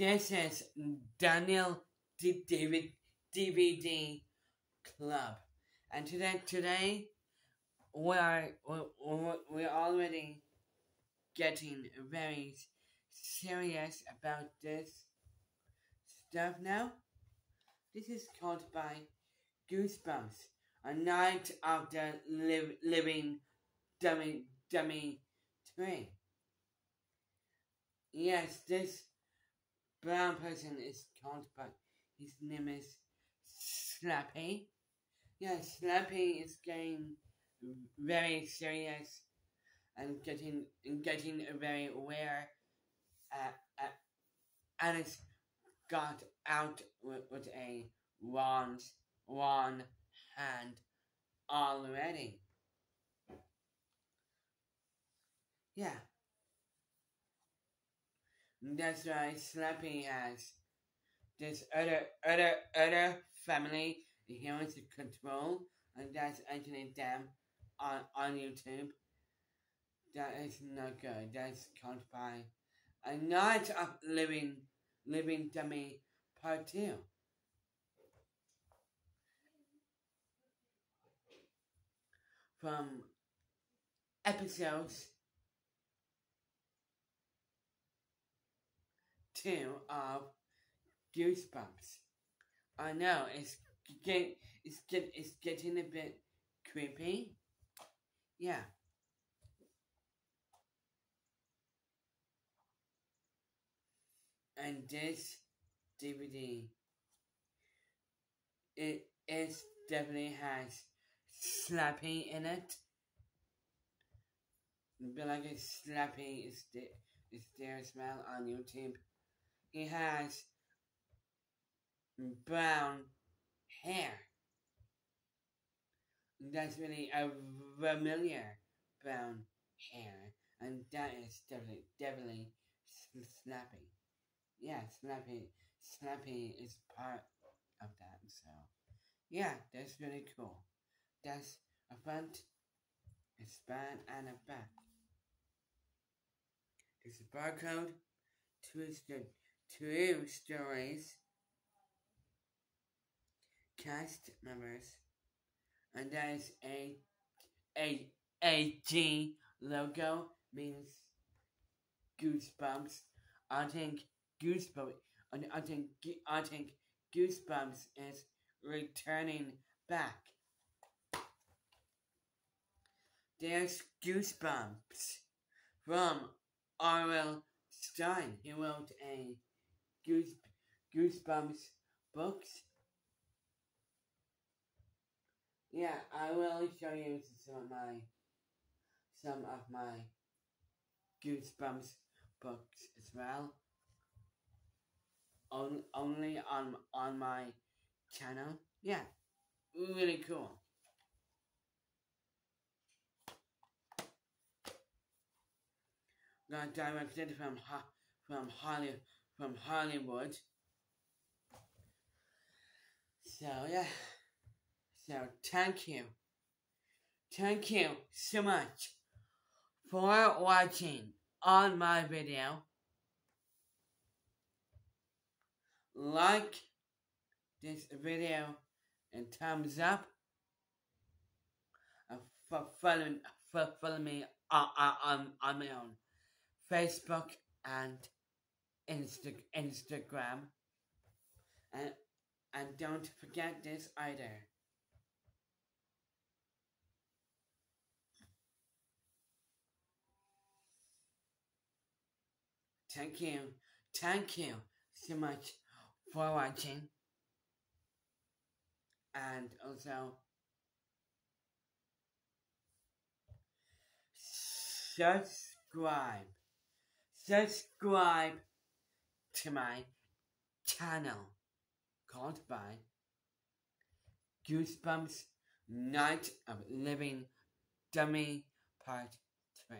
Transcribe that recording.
This is Daniel D- David DVD Club, and today today we are we're, already getting very serious about this stuff now. This is called by Goosebumps, a night of the living dummy dummy tree. Yes, this brown person is called by his name is Slappy. Yeah, Slappy is getting very serious and getting and getting very aware uh, uh, and it's got out with, with a wand one hand already. Yeah. That's why Slappy has this other other other family wants to control and that's actually them on on YouTube. That is not good. That's called by a night of living living dummy part two. From episodes two of Goosebumps. I know it's get it's get it's getting a bit creepy. Yeah. And this DVD it is definitely has slappy in it. But like a slappy is the is there as well on YouTube. He has brown hair. That's really a familiar brown hair, and that is definitely definitely Slappy. Yeah, Snappy, Slappy is part of that. So, yeah, that's really cool. That's a front, a span, and a back. There's a barcode, two, two stories, cast members, and that is a a a G logo means goosebumps. I think goosebumps. I think I think goosebumps is returning back. There's goosebumps from R.L. Stine. He wrote a goose goosebumps books yeah, I will show you some of my some of my Goosebumps books as well. On, only on on my channel. Yeah, really cool. Got directed from from Holly from Hollywood. So yeah. So thank you. Thank you so much for watching on my video. Like this video and thumbs up. Uh, for following for following me on, on, on my own Facebook and Insta, Instagram. And, and don't forget this either. Thank you. Thank you so much for watching. And also, subscribe. Subscribe to my channel called by Goosebumps Night of Living Dummy Part 3.